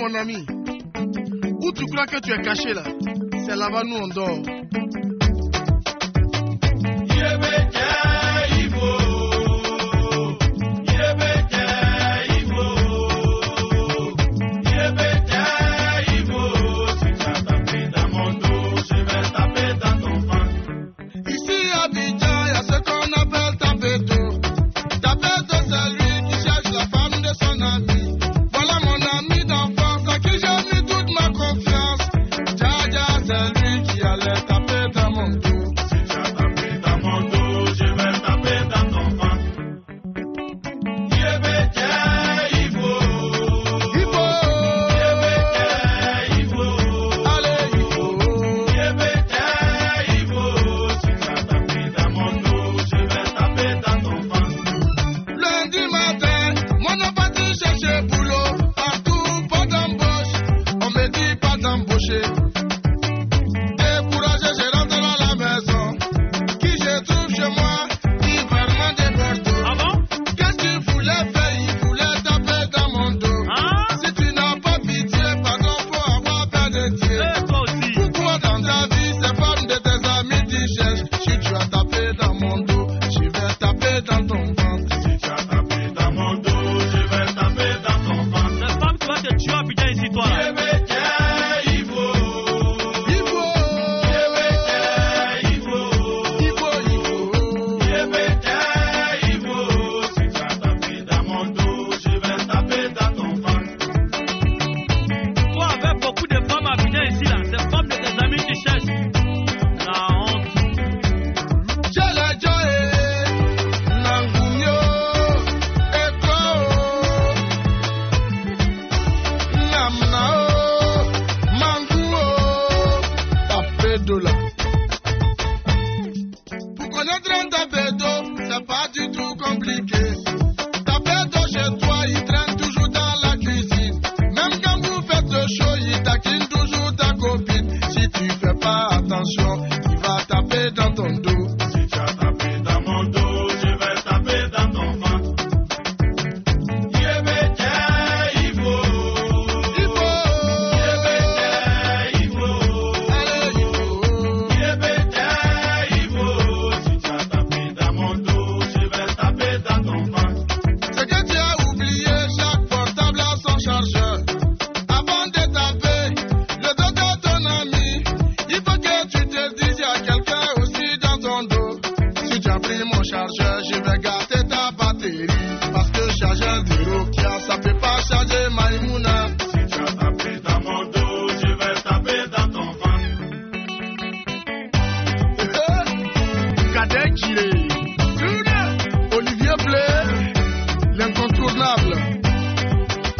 mon ami. Où tu crois que tu es caché là? C'est là-bas, nous on dort. Si tu as tapé dans mon dos, je vais taper dans ton ventre. Cette femme qui va te tuer à Abidjan ici, toi. là. Ivo, taper dans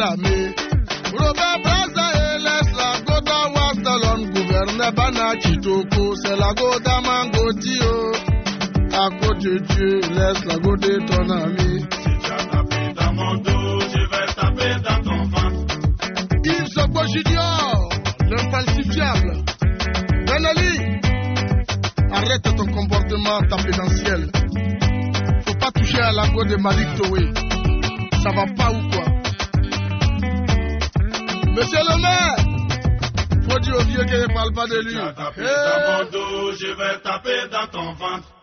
Fodame. Robert et laisse la go d'Awastalon. Gouverneur Bana Chitoko, c'est la go d'Amangoti oh. À côté de Dieu, laisse la go de ton ami. Yves Sokbo Junior, l'infalsifiable. Benali, arrête ton comportement tapédentiel. Faut pas toucher à la go de Malik Toé. Ça va pas ou quoi? Monsieur le maire, faut dire au vieux qu'il ne parle pas de lui. Je vais taper dans ton ventre.